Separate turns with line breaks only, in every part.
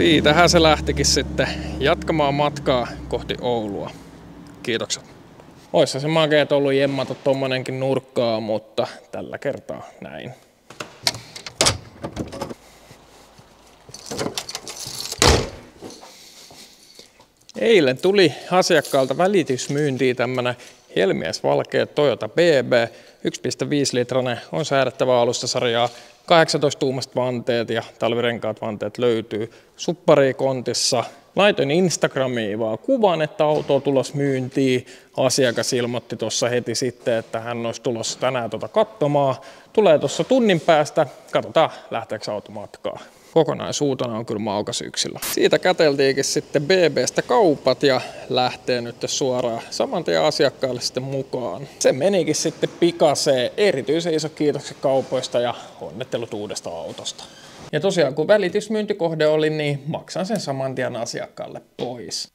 Siitähän se lähtikin sitten jatkamaan matkaa kohti Oulua. Kiitokset. Oissa se makeet ollut jemmata tommonenkin nurkkaa, mutta tällä kertaa näin. Eilen tuli asiakkaalta välitysmyyntiin tämmönen Helmies Valkea Toyota BB 1,5 litranen on säädettävä alustasarjaa 18 tuumasta vanteet ja talvirenkaat vanteet löytyy supparikontissa. Laitoin Instagramiin vaan kuvan, että auto on tulossa myyntiin. Asiakas ilmoitti tuossa heti sitten, että hän olisi tulossa tänään tuota katsomaan. Tulee tuossa tunnin päästä, katsotaan lähteekö auto matkaa kokonaisuutena on kyllä maukas yksilö. Siitä käteltiinkin sitten BBstä kaupat ja lähtee nyt suoraan saman tien asiakkaalle sitten mukaan. Se menikin sitten pikaseen. Erityisen iso kiitokset kaupoista ja onnettelut uudesta autosta. Ja tosiaan kun välitysmyyntikohde oli, niin maksan sen saman tien asiakkaalle pois.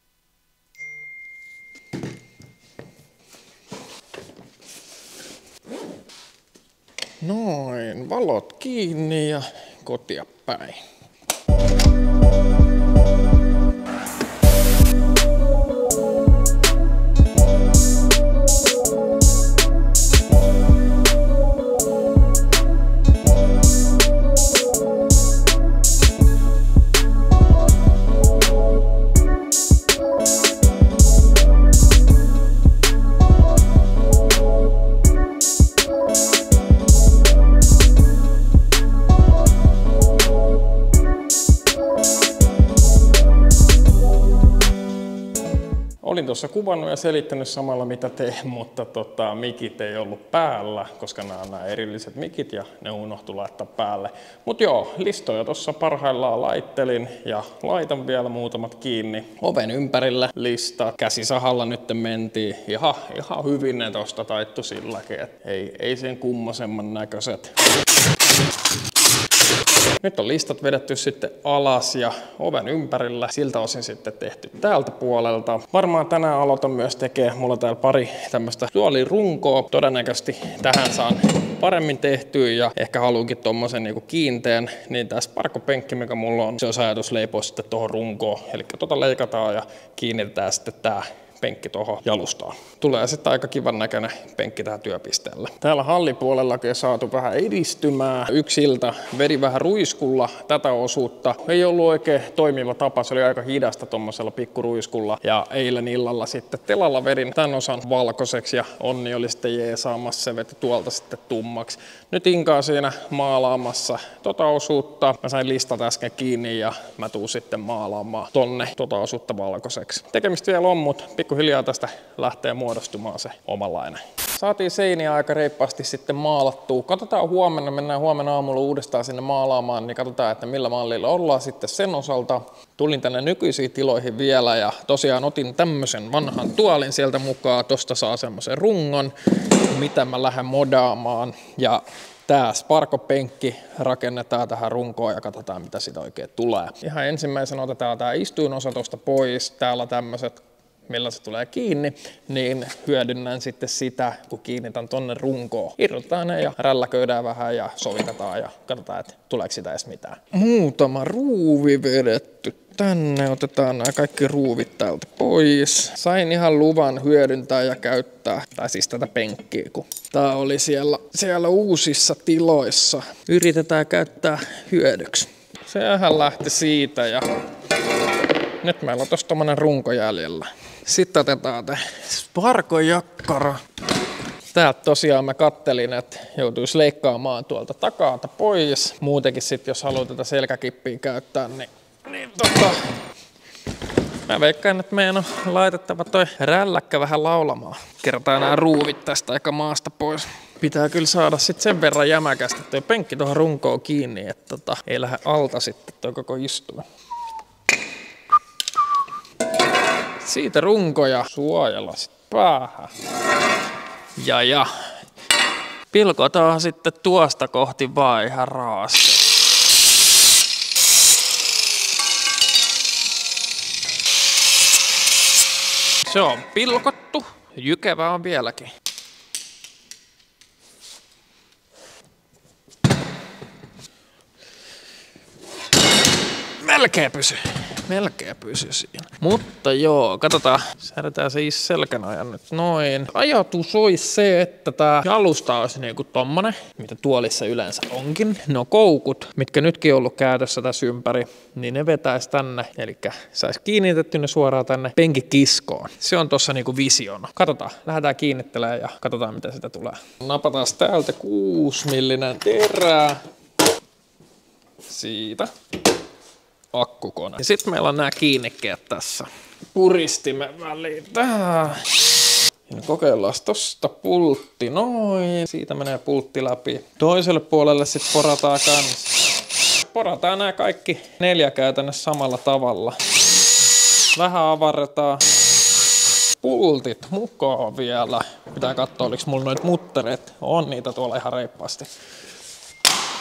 Noin, valot kiinni ja kotia päin. Música kuvannut ja selittänyt samalla mitä te, mutta tota, mikit ei ollut päällä, koska nämä on nämä erilliset mikit ja ne unohtu laittaa päälle. Mutta joo, listoja tuossa parhaillaan laittelin ja laitan vielä muutamat kiinni. Oven ympärillä lista, käsisahalla nyt mentiin. Ihan, ihan hyvin ne tosta taittu silläkin, et ei, ei sen kummosemman näköiset. Nyt on listat vedetty sitten alas ja oven ympärillä. Siltä osin sitten tehty täältä puolelta. Varmaan tänään aloitan myös tekee. Mulla on täällä pari tämmöistä tuolirunkoa. Todennäköisesti tähän saan paremmin tehtyä ja ehkä haluankin tommosen niinku kiinteen, niin tässä parkkopenkki, mikä mulla on, se on ajatus leipoa sitten tuohon runkoon. Eli tota leikataan ja kiinnitetään sitten tää penkki tuohon jalustaan. Tulee sitten aika kivan näköinen penkki tähän työpisteelle. Täällä hallipuolellakin saatu vähän edistymää. Yksi ilta veri vähän ruiskulla tätä osuutta. Ei ollut oikein toimiva tapa, se oli aika hidasta tuommoisella pikkuruiskulla. Ja eilen illalla sitten telalla verin tämän osan valkoiseksi ja Onni oli sitten jeesaamassa, se veti tuolta sitten tummaksi. Nyt Inkaa siinä maalaamassa tota osuutta. Mä sain listat äsken kiinni ja mä tuun sitten maalaamaan tonne tota osuutta valkoiseksi. Tekemistä vielä on, mutta pikkuhiljaa tästä lähtee muodostumaan se omanlainen. Saatiin seiniä aika reippaasti sitten maalattua. Katsotaan huomenna, mennään huomenna aamulla uudestaan sinne maalaamaan, niin katsotaan, että millä mallilla ollaan sitten sen osalta. Tulin tänne nykyisiin tiloihin vielä ja tosiaan otin tämmöisen vanhan tuolin sieltä mukaan. Tosta saa semmoisen rungon, mitä mä lähden modaamaan. Ja tämä Sparko-penkki rakennetaan tähän runkoon ja katsotaan mitä siitä oikein tulee. Ihan ensimmäisenä otetaan tämä istuinosa tuosta pois. Täällä tämmöiset millä se tulee kiinni, niin hyödynnän sitten sitä, kun kiinnitän tonne runkoon. Irrotetaan ne ja rälläköidään vähän ja sovitetaan ja katsotaan, että tuleeko sitä edes mitään. Muutama ruuvi vedetty tänne, otetaan nämä kaikki ruuvit täältä pois. Sain ihan luvan hyödyntää ja käyttää, tai siis tätä penkkiä, kun tää oli siellä, siellä uusissa tiloissa. Yritetään käyttää hyödyksi. Sehän lähti siitä ja nyt meillä on tossa tommonen runko jäljellä. Sitten otetaan te Sparkon jakkara. Täältä tosiaan mä kattelin, että joutuisi leikkaamaan tuolta takaa pois. Muutenkin sitten, jos haluaa tätä selkäkippiä käyttää, niin, niin tota, Mä veikkaan, että meidän on laitettava toi rälläkkä vähän laulamaan. Kertaa nämä ruuvit tästä aika maasta pois. Pitää kyllä saada sitten sen verran jämäkästi toi penkki tuohon runkoon kiinni, että tota, ei lähde alta sitten toi koko istuva. Siitä runkoja suojella päähän. Ja ja. Pilkotaan sitten tuosta kohti vaan ihan raasti. Se on pilkottu. Jykevä on vieläkin. melkein pysy. Melkein pysy siinä. Mutta joo, katsotaan. Säädetään siis selkänojan nyt noin. Ajatus olisi se, että tämä jalusta olisi niinku tommonen, mitä tuolissa yleensä onkin. No koukut, mitkä nytkin on ollut käytössä tässä ympäri, niin ne vetäisi tänne. Eli saisi kiinnitetty ne suoraan tänne penkikiskoon. Se on tuossa niinku visiona. Katsotaan, lähdetään kiinnittelemään ja katsotaan mitä sitä tulee. Napataan täältä 6 millinen terää. Siitä akkukone. Ja sitten meillä on nämä kiinnikkeet tässä. Puristimme väliin tähän. Kokeillaan tosta pultti noin. Siitä menee pultti läpi. Toiselle puolelle sitten porataan kans. Porataan nämä kaikki neljä käytännössä samalla tavalla. Vähän avarretaan pultit mukaan vielä. Pitää katsoa, oliko mulla noita muttereet. On niitä tuolla ihan reippaasti.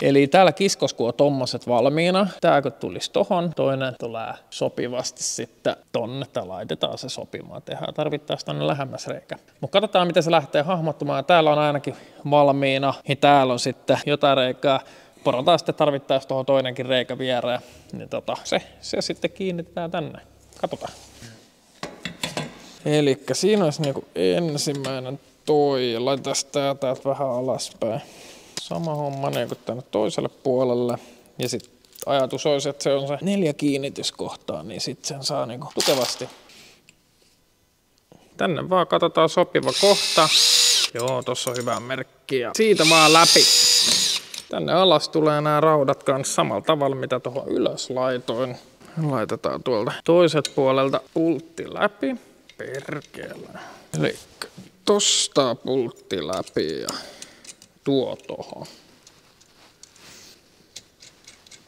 Eli täällä kiskosku on tommoset valmiina. Tää kun tulisi tohon, toinen tulee sopivasti sitten tonne, tai laitetaan se sopimaan. Tehdään tarvittaessa tonne lähemmäs reikä. Mutta katsotaan, miten se lähtee hahmottumaan. Täällä on ainakin valmiina, ja täällä on sitten jotain reikää. Porataan sitten tarvittaessa tuohon toinenkin reikä viereen. Niin tota, se, se sitten kiinnitetään tänne. Katsotaan. Eli siinä olisi niinku ensimmäinen toi. Laitetaan tää täältä vähän alaspäin sama homma niin kuin tänne toiselle puolelle. Ja sitten ajatus olisi, että se on se neljä kiinnityskohtaa, niin sitten sen saa niin kuin tukevasti. Tänne vaan katsotaan sopiva kohta. Joo, tossa on hyvä merkki. Ja siitä vaan läpi. Tänne alas tulee nämä raudat kanssa samalla tavalla, mitä tuohon ylös laitoin. Laitetaan tuolta toiset puolelta pultti läpi. Perkele. Eli tosta pultti läpi ja tuo tuohon.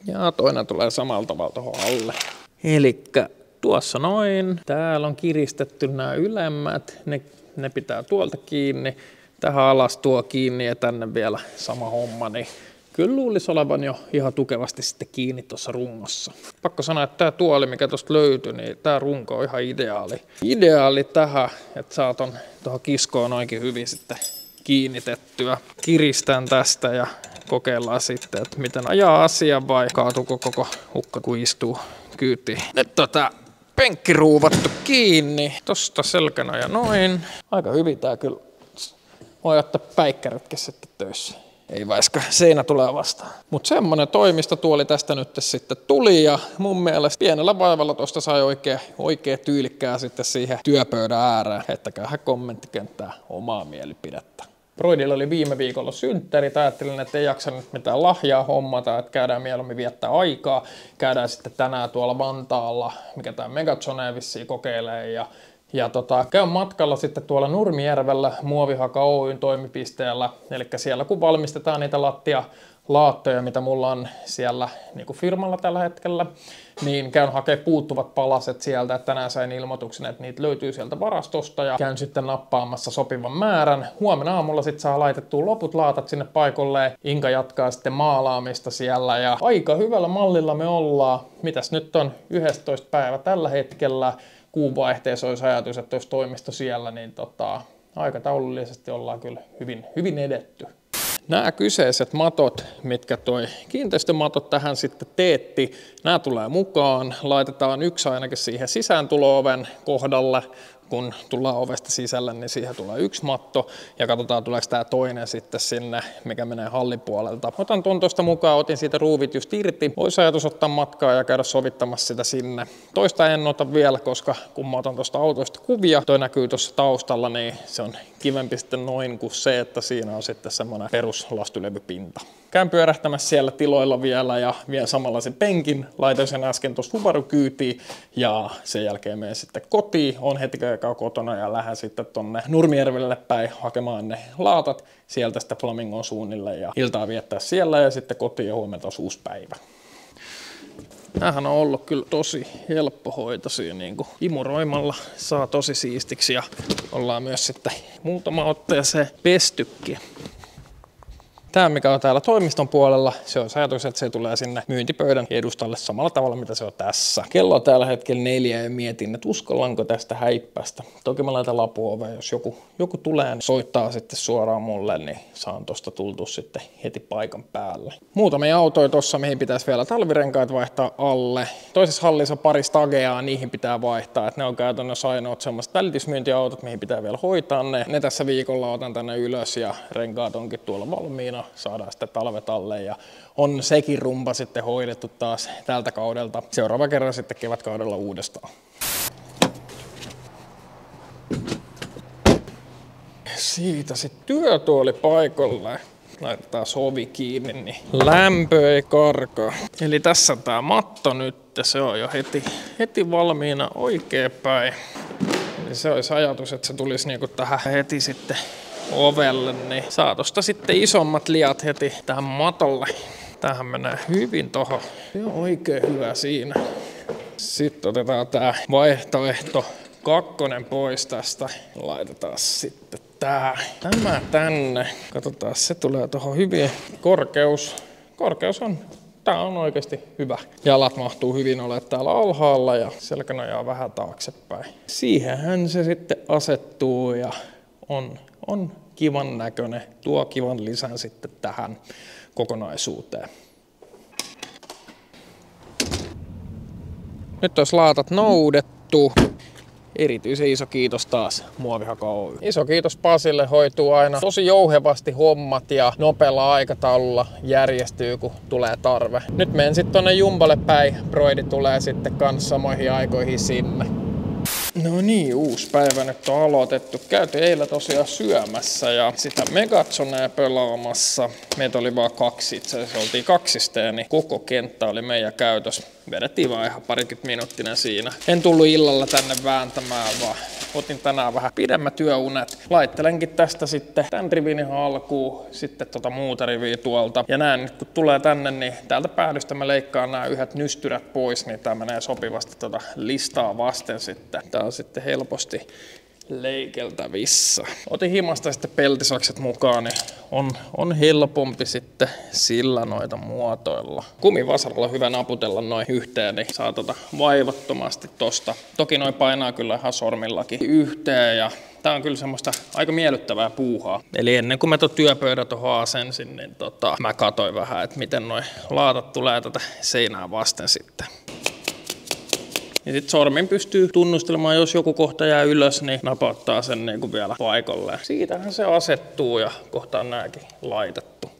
Ja toinen tulee samalla tavalla tuohon alle. Eli tuossa noin. Täällä on kiristetty nämä ylemmät. Ne, ne pitää tuolta kiinni. Tähän alas tuo kiinni ja tänne vielä sama homma. Niin kyllä luulisi olevan jo ihan tukevasti sitten kiinni tuossa rungossa. Pakko sanoa, että tämä tuoli, mikä tuosta löytyi, niin tämä runko on ihan ideaali. Ideaali tähän, että saat tuohon kiskoon oikein hyvin sitten kiinnitettyä. Kiristän tästä ja kokeillaan sitten, että miten ajaa asia vai kaatuuko koko hukka, kun istuu kyytiin. Nyt tota, penkki ruuvattu kiinni, tosta selkänä ja noin. Aika hyvin tää kyllä. Voi ottaa päikkäritkin sitten töissä. Ei vaiska, seinä tulee vastaan. Mutta semmonen toimistotuoli tästä nyt sitten tuli ja mun mielestä pienellä vaivalla tuosta sai oikein, oikein tyylikkää sitten siihen työpöydän ääreen. Heittäkää kommenttikenttää omaa mielipidettä. Broidilla oli viime viikolla synttäri, ajattelin, että ei jaksa nyt mitään lahjaa hommata, että käydään mieluummin viettää aikaa. Käydään sitten tänään tuolla Vantaalla, mikä tämä Megazone vissiin kokeilee. Ja ja tota, käyn matkalla sitten tuolla Nurmijärvellä Muovihaka Oyn toimipisteellä, eli siellä kun valmistetaan niitä lattia laattoja, mitä mulla on siellä niin kuin firmalla tällä hetkellä, niin käyn hakemaan puuttuvat palaset sieltä, että tänään sain ilmoituksen, että niitä löytyy sieltä varastosta ja käyn sitten nappaamassa sopivan määrän. Huomenna aamulla sitten saa laitettua loput laatat sinne paikalle. Inka jatkaa sitten maalaamista siellä ja aika hyvällä mallilla me ollaan. Mitäs nyt on 11 päivä tällä hetkellä. Kuun vaihteessa olisi ajatus, että olisi toimisto siellä, niin tota, aikataulullisesti ollaan kyllä hyvin, hyvin edetty. Nämä kyseiset matot, mitkä toi kiinteistömatot tähän sitten teetti, nämä tulee mukaan. Laitetaan yksi ainakin siihen sisääntulooven kohdalle, kun tullaan ovesta sisälle, niin siihen tulee yksi matto ja katsotaan tuleeko tämä toinen sitten sinne, mikä menee hallipuolelta. Otan tuon tuosta mukaan, otin siitä ruuvit just irti. Voisi ajatus ottaa matkaa ja käydä sovittamassa sitä sinne. Toista en ota vielä, koska kun mä otan tuosta autoista kuvia, toi näkyy tuossa taustalla, niin se on kivempi sitten noin kuin se, että siinä on sitten semmoinen peruslastulevypinta. Käyn pyörähtämässä siellä tiloilla vielä ja vien samalla sen penkin. Laitoin sen äsken tuossa Subaru kyytiin ja sen jälkeen menen sitten kotiin. On heti aikaa kotona ja lähden sitten tonne Nurmijärvelle päin hakemaan ne laatat sieltä sitten Flamingon suunnille ja iltaa viettää siellä ja sitten kotiin ja huomenta uusi päivä. Tämähän on ollut kyllä tosi helppohoitoisia, niin kuin imuroimalla saa tosi siistiksi ja ollaan myös sitten muutama otteeseen pestykki. Tämä mikä on täällä toimiston puolella, se on ajatus, että se tulee sinne myyntipöydän edustalle samalla tavalla, mitä se on tässä. Kello on tällä hetkellä neljä ja mietin, että uskallanko tästä häippästä. Toki mä laitan lapuoveen, jos joku, joku tulee, niin soittaa sitten suoraan mulle, niin saan tosta tultu sitten heti paikan päälle. Muutamia autoja tuossa, mihin pitäisi vielä talvirenkaat vaihtaa alle. Toisessa hallissa pari stageaa, niihin pitää vaihtaa. Että ne on käytännössä ainoat semmoiset välitysmyyntiautot, mihin pitää vielä hoitaa ne. Ne tässä viikolla otan tänne ylös ja renkaat onkin tuolla valmiina. Saadaan sitten talvet alle ja on sekin rumpa sitten hoidettu taas tältä kaudelta. Seuraava kerran sitten kevätkaudella uudestaan. Siitä sitten työtuoli paikalle laitetaan sovi kiinni, niin lämpö ei karkaa. Eli tässä on tää matto nyt, se on jo heti, heti valmiina oikein päin. Eli se olisi ajatus, että se tulisi niinku tähän heti sitten ovelle, niin saa tosta sitten isommat liat heti tähän matolle. Tähän menee hyvin tohon. Se on oikein hyvä siinä. Sitten otetaan tää vaihtoehto kakkonen pois tästä. Laitetaan sitten tää, tämä tänne. Katsotaan, se tulee tuohon hyvin. Korkeus, korkeus on Tää on oikeasti hyvä. Jalat mahtuu hyvin ole täällä alhaalla ja selkänojaa vähän taaksepäin. Siihenhän se sitten asettuu ja on, on kivan näköinen. Tuo kivan lisän sitten tähän kokonaisuuteen. Nyt olisi laatat noudettu. Erityisen iso kiitos taas Muovihaka Oy. Iso kiitos Pasille, hoituu aina tosi jouhevasti hommat ja nopealla aikataululla järjestyy, kun tulee tarve. Nyt menen sitten tonne Jumballe päin, Broidi tulee sitten kanssa samoihin aikoihin sinne. No niin, uusi päivä nyt on aloitettu. Käytiin eilen tosiaan syömässä ja sitä Megatsonea pelaamassa. Meitä oli vaan kaksi itse asiassa, oltiin kaksisteen, niin koko kenttä oli meidän käytös. Vedettiin vaan ihan parikymmentä minuuttinen siinä. En tullut illalla tänne vääntämään, vaan otin tänään vähän pidemmät työunet. Laittelenkin tästä sitten tämän rivin ihan alkuun, sitten tota muuta riviä tuolta. Ja näin kun tulee tänne, niin täältä päädystä mä leikkaan nämä yhdet nystyrät pois, niin tämä menee sopivasti tota listaa vasten sitten. Tää on sitten helposti leikeltävissä. Otin himasta sitten peltisakset mukaan, niin on, on helpompi sitten sillä noita muotoilla. Kumivasaralla hyvä naputella noin yhteen, niin saa tota vaivattomasti tosta. Toki noin painaa kyllä ihan sormillakin yhteen ja tää on kyllä semmoista aika miellyttävää puuhaa. Eli ennen kuin mä tuon työpöydän tuohon asensin, niin tota, mä katoin vähän, että miten noin laatat tulee tätä seinää vasten sitten. Ja sitten sormin pystyy tunnustelemaan, jos joku kohta jää ylös, niin napauttaa sen niin kuin vielä paikalle. Siitähän se asettuu ja kohta on nääkin laitettu.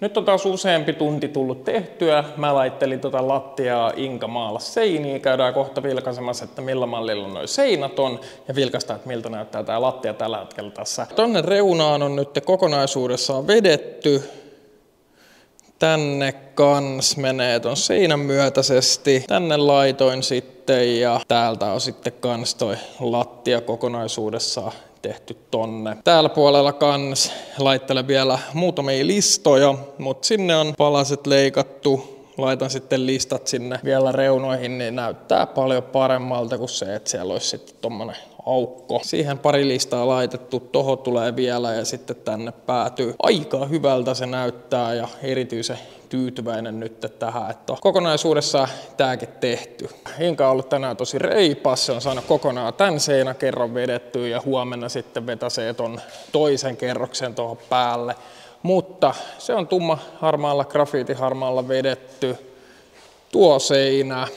Nyt on taas useampi tunti tullut tehtyä. Mä laittelin tota lattiaa Inka maalla seiniä. Käydään kohta vilkaisemassa, että millä mallilla noin seinät on ja vilkaistaan, että miltä näyttää tämä lattia tällä hetkellä tässä. Tonne reunaan on nyt kokonaisuudessaan vedetty tänne kans menee ton seinän myötäisesti. Tänne laitoin sitten ja täältä on sitten kans toi lattia kokonaisuudessaan tehty tonne. Täällä puolella kans laittelen vielä muutamia listoja, mutta sinne on palaset leikattu. Laitan sitten listat sinne vielä reunoihin, niin näyttää paljon paremmalta kuin se, että siellä olisi sitten tommonen aukko. Siihen pari listaa laitettu, toho tulee vielä ja sitten tänne päätyy. Aika hyvältä se näyttää ja erityisen tyytyväinen nyt tähän, että kokonaisuudessaan tämäkin tehty. Inka on ollut tänään tosi reipas, se on saanut kokonaan tämän seinäkerron vedetty ja huomenna sitten vetäsee ton toisen kerroksen tuohon päälle. Mutta se on tumma harmaalla, grafiitiharmaalla vedetty. Tuo seinä,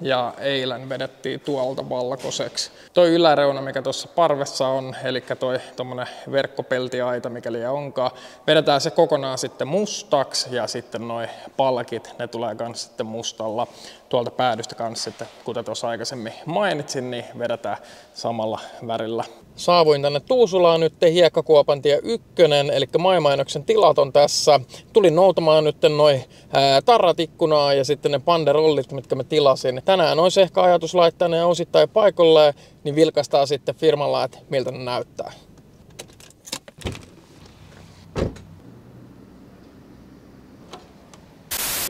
ja eilen vedettiin tuolta valkoiseksi. Toi yläreuna, mikä tuossa parvessa on, eli toi tuommoinen verkkopeltiaita, mikäli onkaan, vedetään se kokonaan sitten mustaksi ja sitten noin palkit, ne tulee myös sitten mustalla tuolta päädystä kanssa sitten, kuten tuossa aikaisemmin mainitsin, niin vedetään samalla värillä. Saavuin tänne Tuusulaan nyt Hiekkakuopan tie 1, eli maimainoksen tilat on tässä. Tulin noutamaan nyt noin tarrat ikkunaa ja sitten ne panderollit, mitkä mä tilasin. Tänään olisi ehkä ajatus laittaa ne osittain paikalle, niin vilkaistaan sitten firmalla, että miltä ne näyttää.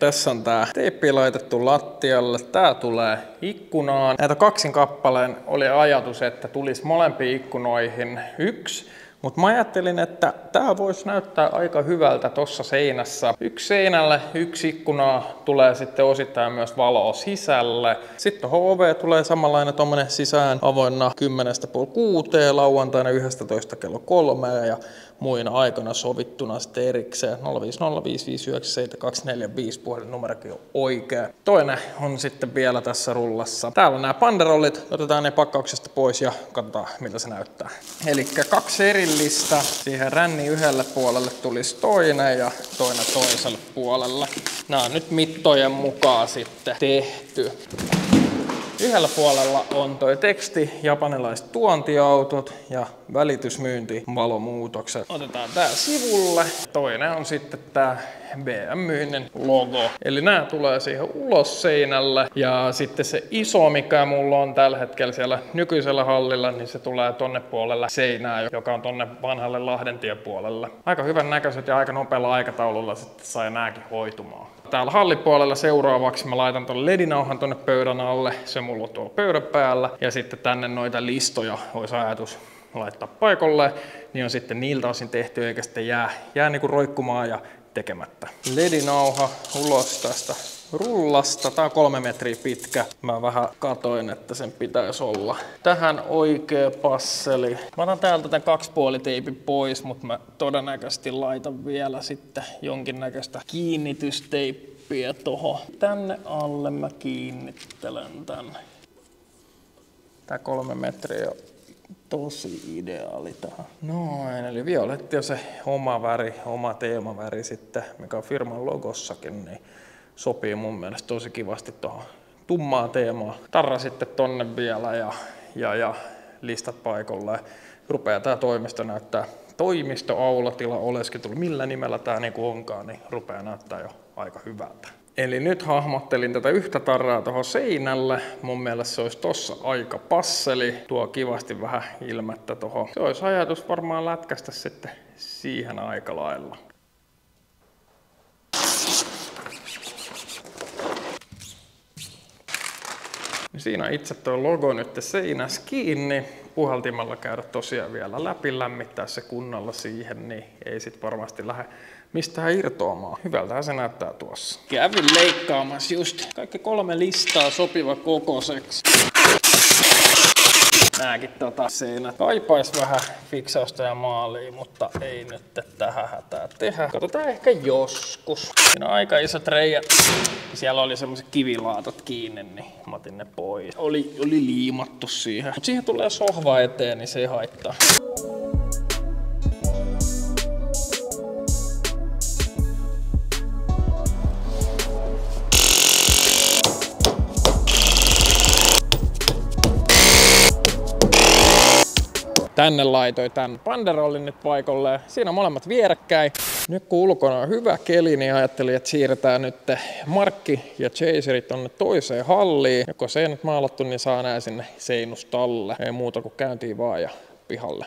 Tässä on tää teippi laitettu lattialle. Tää tulee ikkunaan. Näitä kaksin kappaleen oli ajatus, että tulisi molempiin ikkunoihin yksi, Mutta mä ajattelin, että tämä voisi näyttää aika hyvältä tuossa seinässä. Yksi seinälle, yksi ikkuna tulee sitten osittain myös valoa sisälle. Sitten oveen tulee samanlainen tuommoinen sisään avoinna 10.30 lauantaina 11 kello 3 ja muina aikana sovittuna sitten erikseen. 050559724 puhelinnumerokin on oikea. Toinen on sitten vielä tässä rullassa. Täällä on nämä panderollit, otetaan ne pakkauksesta pois ja katsotaan miltä se näyttää. Eli kaksi erillistä, siihen ränni yhdelle puolelle tulisi toinen ja toinen toiselle puolelle. Nämä on nyt mittojen mukaan sitten tehty. Yhdellä puolella on toi teksti, japanilaiset tuontiautot ja välitysmyynti valomuutokset. Otetaan tää sivulle. Toinen on sitten tää BM-myynnin logo. Eli nämä tulee siihen ulos seinälle ja sitten se iso, mikä mulla on tällä hetkellä siellä nykyisellä hallilla, niin se tulee tonne puolelle seinää, joka on tonne vanhalle Lahdentien puolelle. Aika hyvän näköiset ja aika nopealla aikataululla sitten sai nääkin hoitumaan. Täällä hallipuolella seuraavaksi mä laitan tuon ledinauhan tonne pöydän alle, se mulla on tuolla pöydän päällä. Ja sitten tänne noita listoja olisi ajatus laittaa paikalle, niin on sitten niiltä osin tehty, eikä sitten jää, jää niinku roikkumaan ja tekemättä. Ledinauha ulos tästä rullasta. Tää on kolme metriä pitkä. Mä vähän katoin, että sen pitäisi olla. Tähän oikea passeli. Mä otan täältä tämän kaksipuoliteipin pois, mutta mä todennäköisesti laitan vielä sitten jonkinnäköistä kiinnitysteippiä tohon. Tänne alle mä kiinnittelen tänne. Tää kolme metriä tosi ideaali tähän. Noin, eli violetti on se oma väri, oma teemaväri sitten, mikä on firman logossakin, niin sopii mun mielestä tosi kivasti tuohon tummaa teemaa. Tarra sitten tonne vielä ja, ja, ja listat paikalle. Rupeaa tämä toimisto näyttää toimisto, aulatila, oleskelu, millä nimellä tämä niinku onkaan, niin rupeaa näyttää jo aika hyvältä. Eli nyt hahmottelin tätä yhtä tarraa tuohon seinälle. Mun mielestä se olisi tossa aika passeli. Tuo kivasti vähän ilmettä tuohon. Se olisi ajatus varmaan lätkästä sitten siihen aika lailla. Niin siinä itse tuo logo nyt seinässä kiinni. Puhaltimalla käydä tosiaan vielä läpi, lämmittää se kunnolla siihen, niin ei sit varmasti lähde mistään irtoamaan. Hyvältä se näyttää tuossa. Kävin leikkaamassa just kaikki kolme listaa sopiva kokoiseksi. Nääkin tota seinät kaipais vähän fiksausta ja maalia, mutta ei nyt tähän hätää tehdä. Katsotaan ehkä joskus. Siinä on aika isot reijät. Siellä oli semmoiset kivilaatot kiinni, niin mä otin ne pois. Oli, oli liimattu siihen. Mut siihen tulee sohva eteen, niin se ei haittaa. Tänne laitoin tämän panderollin nyt paikalle. Siinä on molemmat vierekkäin. Nyt kun ulkona on hyvä keli, niin ajattelin, että siirretään nyt Markki ja Chaserit tonne toiseen halliin. Ja kun seinät maalattu, niin saa nää sinne seinustalle. Ei muuta kuin käyntiin vaan ja pihalle.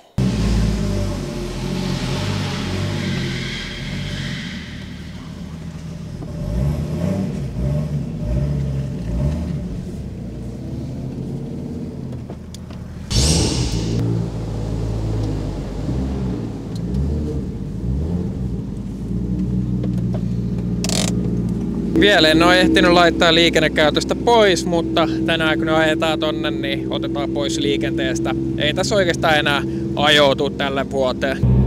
Vielä en ole ehtinyt laittaa liikennekäytöstä pois, mutta tänään kun ajetaan tonne, niin otetaan pois liikenteestä. Ei tässä oikeastaan enää ajoutu tälle vuoteen.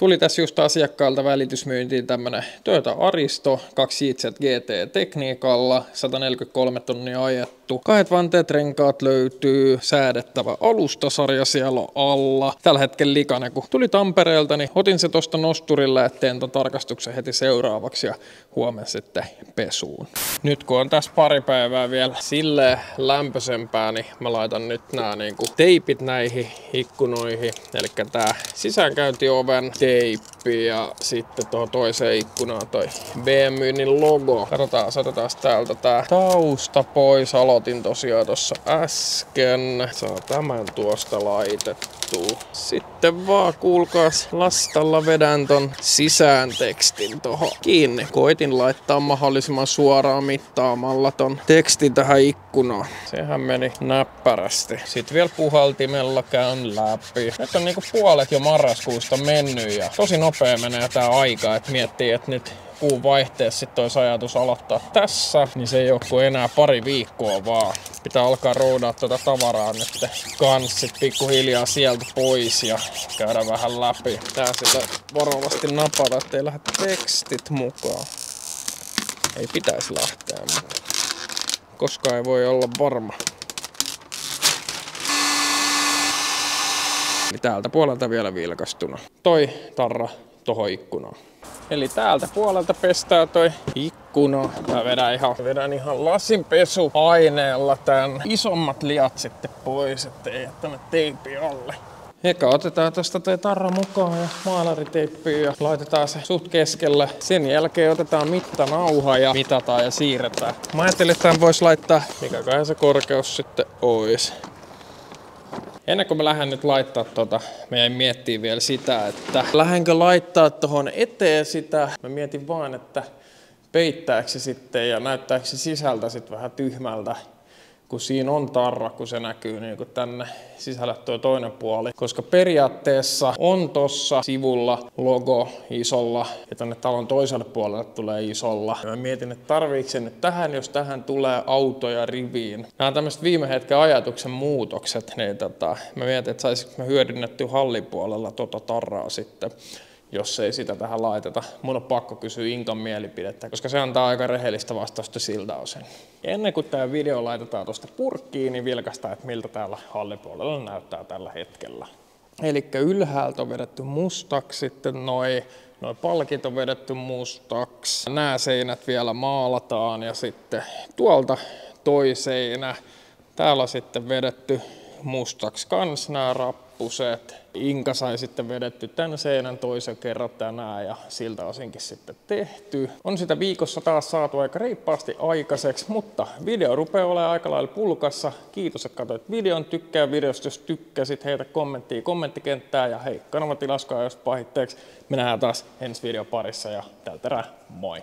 Tuli tässä just asiakkaalta välitysmyyntiin tämmönen Toyota Aristo 2 GT tekniikalla, 143 tonnia ajettu Kahdet vanteet renkaat löytyy, säädettävä alustasarja siellä alla. Tällä hetkellä likainen, kun tuli Tampereelta, niin otin se tuosta nosturille, että teen ton tarkastuksen heti seuraavaksi ja huomenna sitten pesuun. Nyt kun on tässä pari päivää vielä sille lämpöisempää, niin mä laitan nyt nämä niinku teipit näihin ikkunoihin. Eli tää sisäänkäyntioven teippi ja sitten tuohon toiseen ikkunaan toi BMWin logo. Katsotaan, otetaan täältä tää tausta pois. Aloitin tosiaan tuossa äsken. Saa tämän tuosta laitettua. Sitten vaan kuulkaas lastalla vedän ton sisään tekstin tohon kiinni. Koitin laittaa mahdollisimman suoraan mittaamalla ton tekstin tähän ikkunaan. Sehän meni näppärästi. Sitten vielä puhaltimella käyn läpi. Nyt on niinku puolet jo marraskuusta mennyt ja tosi nopea menee tää aika, että miettii, että nyt kuun vaihteessa sitten olisi ajatus aloittaa tässä, niin se ei ole enää pari viikkoa vaan. Pitää alkaa roudaa tuota tavaraa nyt kanssit pikkuhiljaa sieltä pois ja käydä vähän läpi. Tää sitä varovasti napata, ettei lähde tekstit mukaan. Ei pitäisi lähteä, koskaan ei voi olla varma. Niin täältä puolelta vielä vilkastuna. Toi tarra tohon ikkunaan. Eli täältä puolelta pestää toi ikkuna. Mä vedän ihan, vedän ihan lasinpesuaineella tän isommat liat sitten pois, ettei tänne teipi alle. Eka otetaan tästä toi tarra mukaan ja maalariteippi ja laitetaan se suht keskelle. Sen jälkeen otetaan mittanauha ja mitataan ja siirretään. Mä ajattelin, että tämän voisi laittaa, mikä se korkeus sitten ois. Ennen kuin mä lähden nyt laittaa tota, mä jäin miettiä vielä sitä, että lähdenkö laittaa tuohon eteen sitä. Mä mietin vaan, että peittääkö se sitten ja näyttääkö se sisältä sitten vähän tyhmältä kun siinä on tarra, kun se näkyy niin kuin tänne sisällä tuo toinen puoli. Koska periaatteessa on tuossa sivulla logo isolla ja tänne talon toiselle puolelle tulee isolla. Ja mä mietin, että tarviiko nyt tähän, jos tähän tulee autoja riviin. Nämä on tämmöiset viime hetken ajatuksen muutokset. Niin tota, mä mietin, että saisinko mä hyödynnetty hallipuolella tota tarraa sitten jos ei sitä tähän laiteta. Mun on pakko kysyä Inkan mielipidettä, koska se antaa aika rehellistä vastausta siltä osin. Ennen kuin tämä video laitetaan tuosta purkkiin, niin vilkaistaan, että miltä täällä hallipuolella näyttää tällä hetkellä. Eli ylhäältä on vedetty mustaksi, sitten noin Noi palkit on vedetty mustaksi. Nämä seinät vielä maalataan ja sitten tuolta toi seinä. Täällä on sitten vedetty mustaksi kans nämä. Inka sai sitten vedetty tämän seinän toisen kerran tänään ja siltä osinkin sitten tehty. On sitä viikossa taas saatu aika reippaasti aikaiseksi, mutta video rupeaa olemaan aika lailla pulkassa. Kiitos, että katsoit videon. Tykkää videosta, jos tykkäsit, heitä kommenttia kommenttikenttää ja hei, kanava tilaskaa jos pahitteeksi. Me nähdään taas ensi video parissa ja tältä moi!